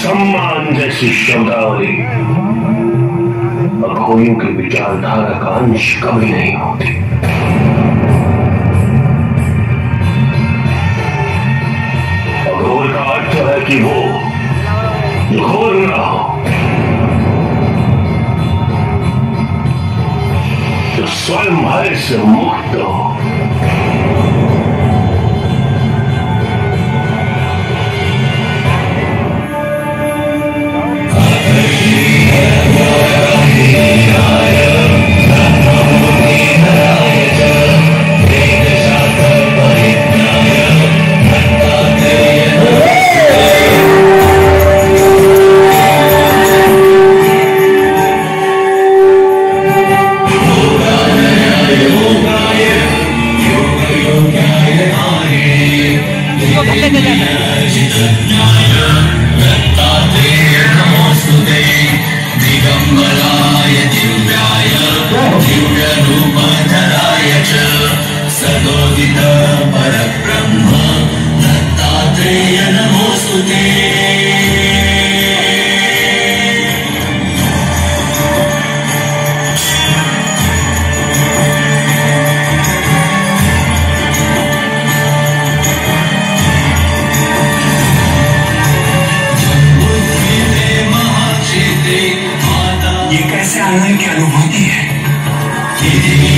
सम्मान जैसी शब्दावली। अखोरियों की विचारधारा का अंश कभी नहीं होती। अघोर का अर्थ है कि वो घोर ना हो। जो स्वयं भय से मुक्त हो। ै दिव्या I like it.